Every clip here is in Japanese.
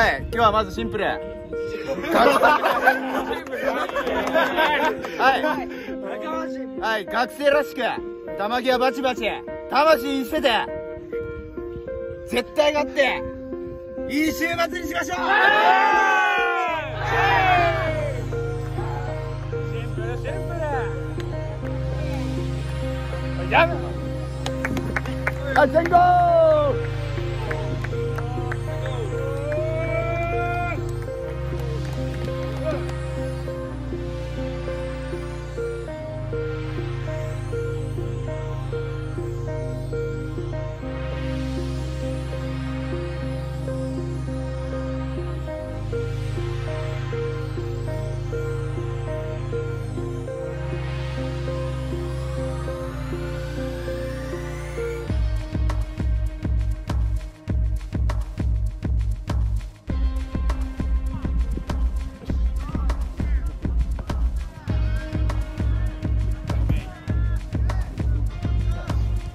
はい。今日はまずシンプル。はい。はい。学生らしく玉際バチバチ。魂に捨てて絶対勝っていい週末にしましょう。シンプ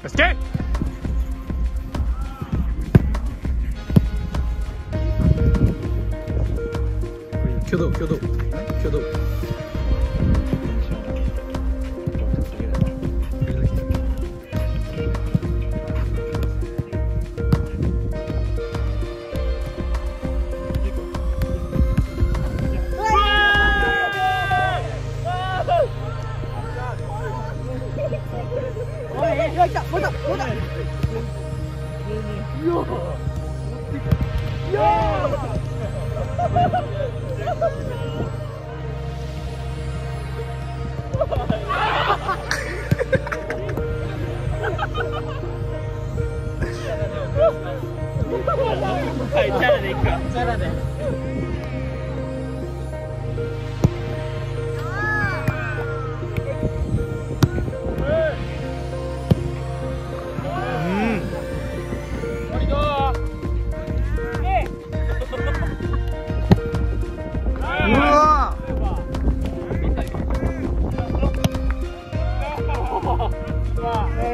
Let's get it. 교도 교도 교도 はいチャラでいくか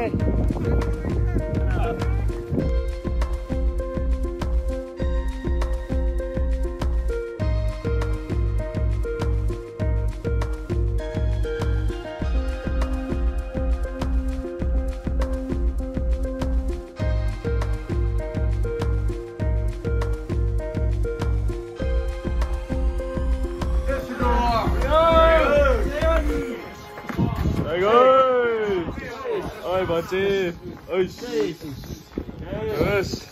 はい。はいバッチリよしよし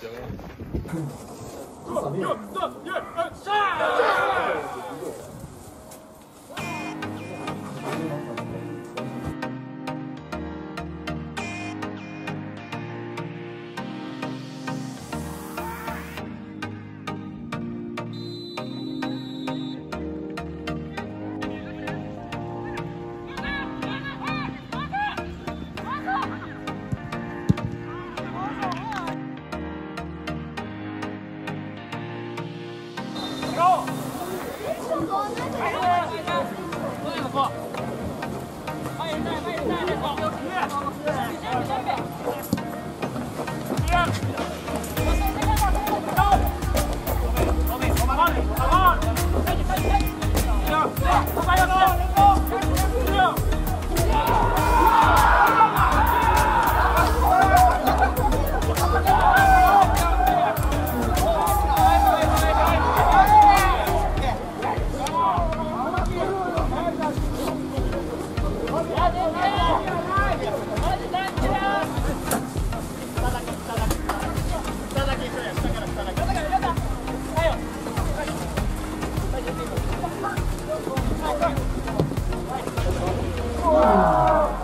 は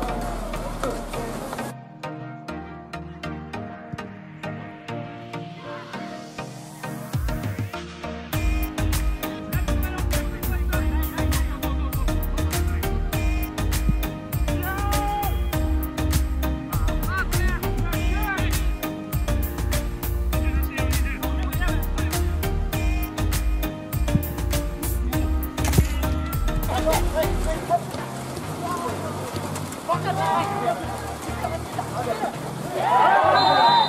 い。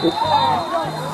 Oh!